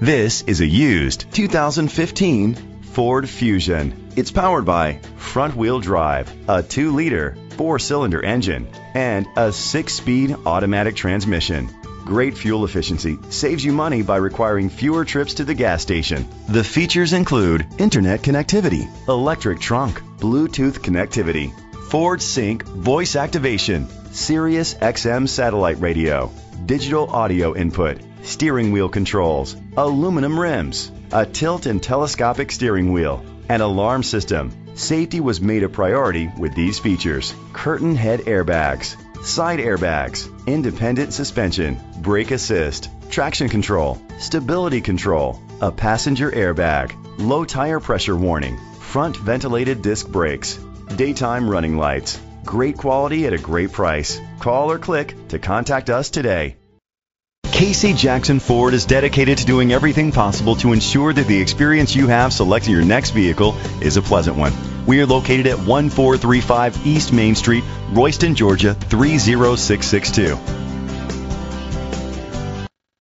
This is a used 2015 Ford Fusion. It's powered by front wheel drive, a 2 liter, 4 cylinder engine, and a 6 speed automatic transmission. Great fuel efficiency saves you money by requiring fewer trips to the gas station. The features include internet connectivity, electric trunk, Bluetooth connectivity, Ford Sync voice activation, Sirius XM satellite radio, digital audio input, steering wheel controls, aluminum rims, a tilt and telescopic steering wheel, an alarm system. Safety was made a priority with these features. Curtain head airbags, side airbags, independent suspension, brake assist, traction control, stability control, a passenger airbag, low tire pressure warning, front ventilated disc brakes, daytime running lights. Great quality at a great price. Call or click to contact us today. Casey Jackson Ford is dedicated to doing everything possible to ensure that the experience you have selecting your next vehicle is a pleasant one. We are located at 1435 East Main Street, Royston, Georgia 30662.